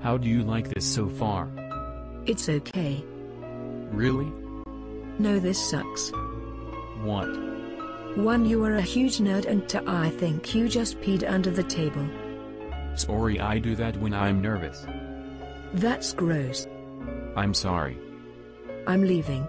How do you like this so far? It's okay. Really? No, this sucks. What? 1. You are a huge nerd, and 2. I think you just peed under the table. Sorry, I do that when I'm nervous. That's gross. I'm sorry. I'm leaving.